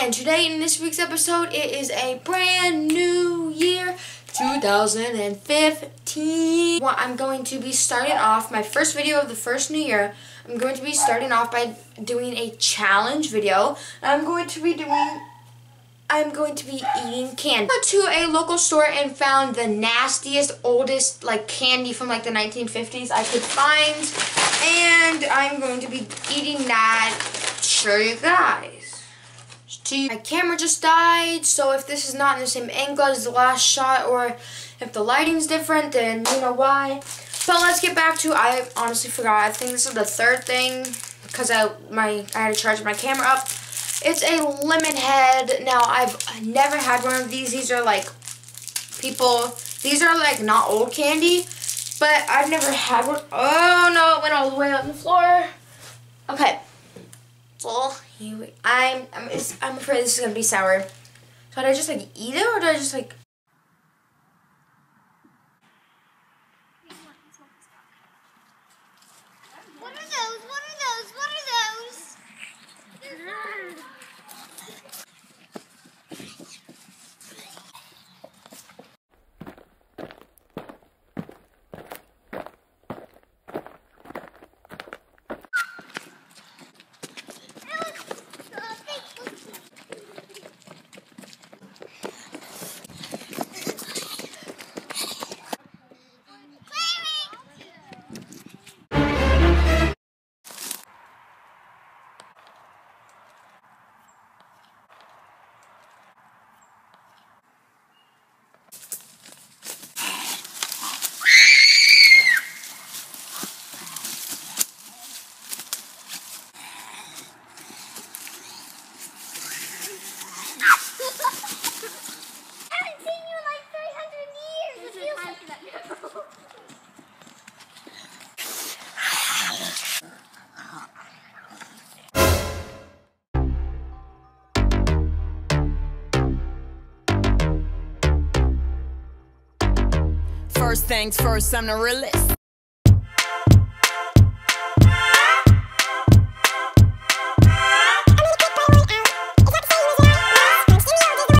and today in this week's episode, it is a brand new year, 2015. Well, I'm going to be starting off my first video of the first new year. I'm going to be starting off by doing a challenge video. I'm going to be doing I'm going to be eating candy. I went to a local store and found the nastiest, oldest like candy from like the 1950s I could find. And I'm going to be eating that. Show you guys. My camera just died, so if this is not in the same angle as the last shot or if the lighting's different, then you know why. But let's get back to, I honestly forgot, I think this is the third thing because I, my, I had to charge my camera up. It's a Lemonhead. Now, I've never had one of these. These are like people, these are like not old candy, but I've never had one. Oh no, it went all the way on the floor. Okay. So, I'm, I'm, I'm afraid this is going to be sour. So, did I just like eat it or did I just like First things first, I'm the realest.